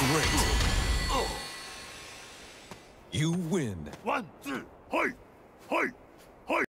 Great.。You win. ワン、ツ